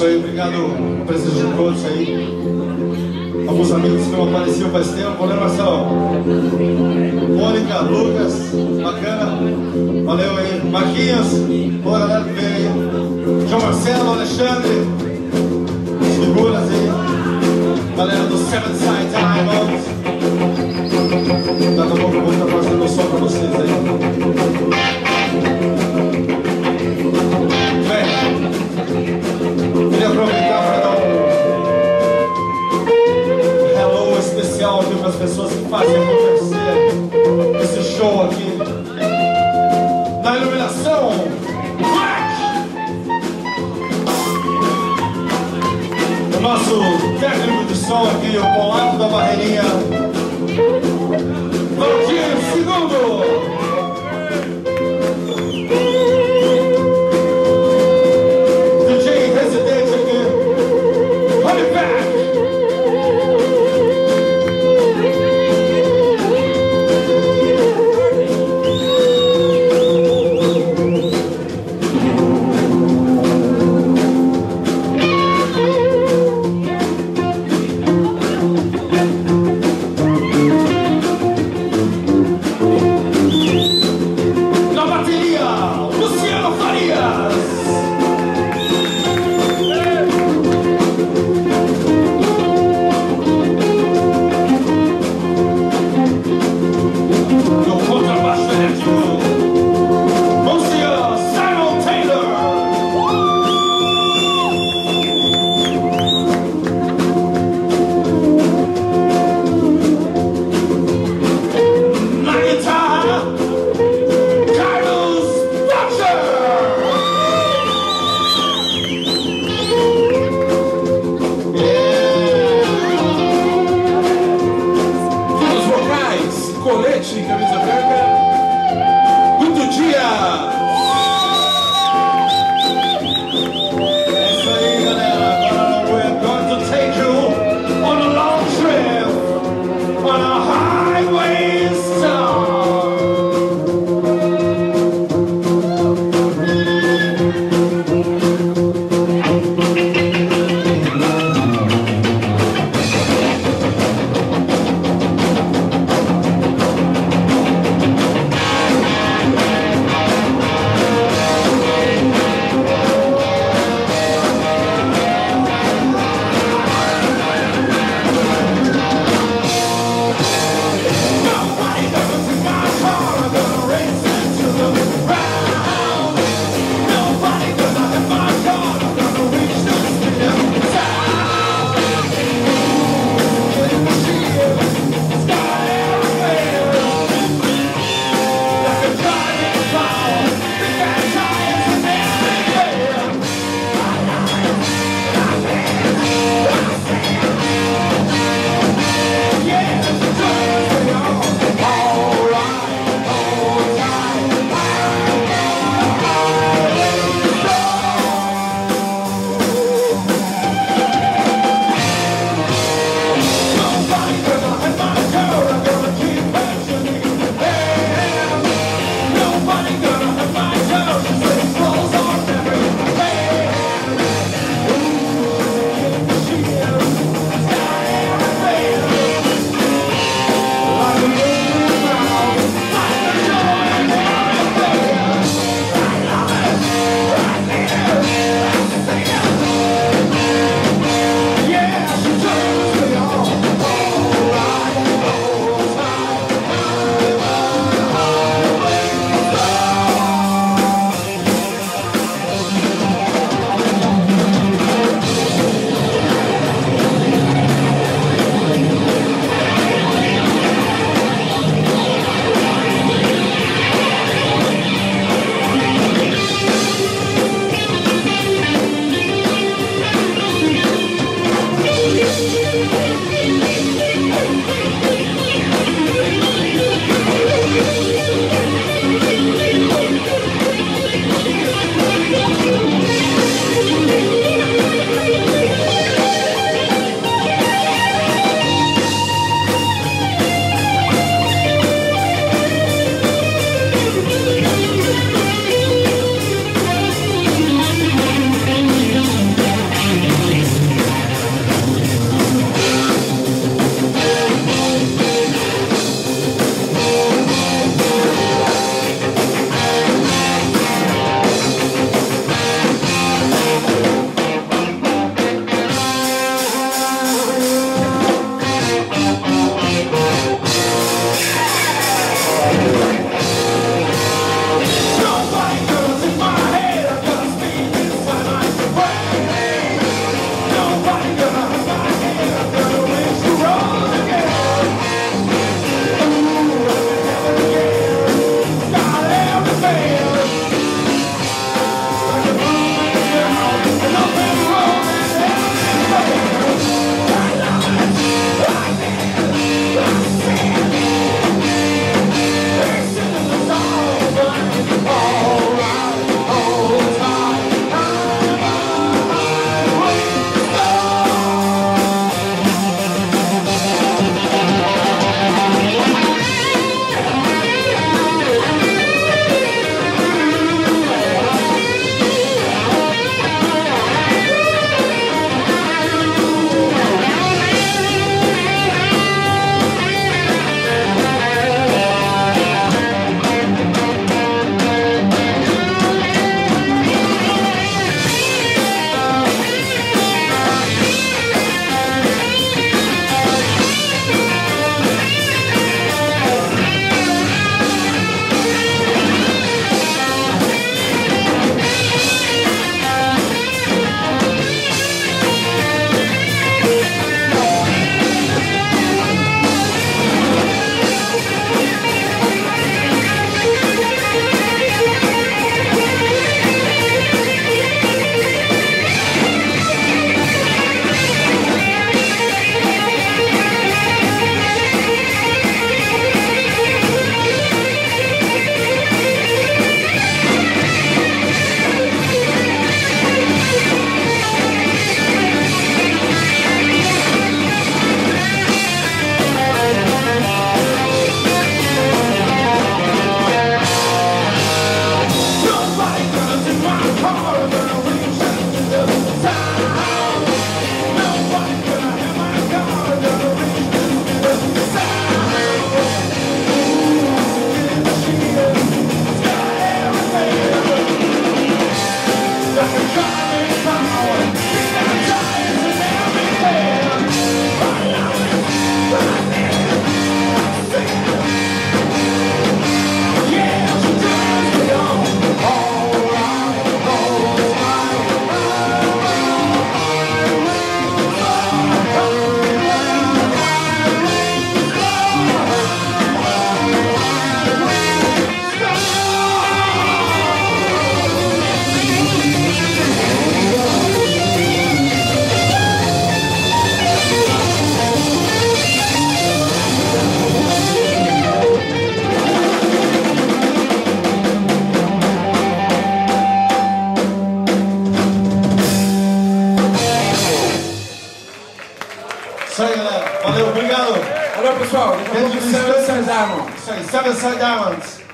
isso aí, obrigado a presença de todos aí. Alguns amigos que não apareciam faz tempo, né Marcelo? Mônica, Lucas, bacana. Valeu aí. Marquinhos, boa galera que veio aí. João Marcelo, Alexandre, as figuras aí. Galera do Seven Side nosso técnico de som aqui, o polaco da barreirinha. Colete camisa branca. Yeah. Alô, pessoal, daqui a Quem pouco de Seven distância? Side Diamond. Isso aí, Seven Side Diamonds.